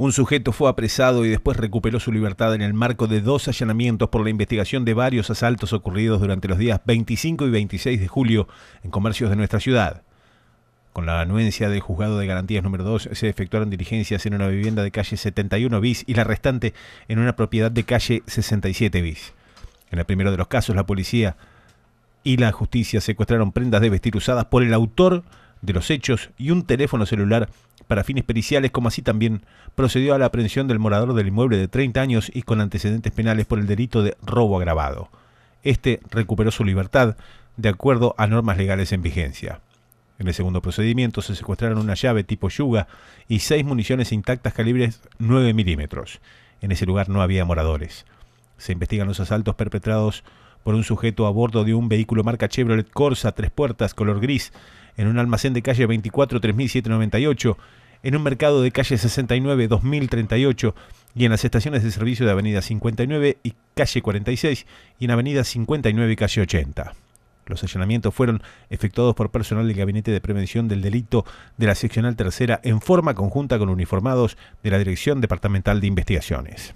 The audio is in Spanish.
Un sujeto fue apresado y después recuperó su libertad en el marco de dos allanamientos por la investigación de varios asaltos ocurridos durante los días 25 y 26 de julio en comercios de nuestra ciudad. Con la anuencia del juzgado de garantías número 2 se efectuaron diligencias en una vivienda de calle 71 bis y la restante en una propiedad de calle 67 bis. En el primero de los casos la policía y la justicia secuestraron prendas de vestir usadas por el autor de los hechos y un teléfono celular para fines periciales, como así también procedió a la aprehensión del morador del inmueble de 30 años y con antecedentes penales por el delito de robo agravado. Este recuperó su libertad de acuerdo a normas legales en vigencia. En el segundo procedimiento se secuestraron una llave tipo Yuga y seis municiones intactas calibres 9 milímetros. En ese lugar no había moradores. Se investigan los asaltos perpetrados por un sujeto a bordo de un vehículo marca Chevrolet Corsa tres puertas color gris en un almacén de calle 24 3798, en un mercado de calle 69 2038 y en las estaciones de servicio de Avenida 59 y calle 46 y en Avenida 59 y calle 80. Los allanamientos fueron efectuados por personal del Gabinete de Prevención del Delito de la Seccional Tercera en forma conjunta con uniformados de la Dirección Departamental de Investigaciones.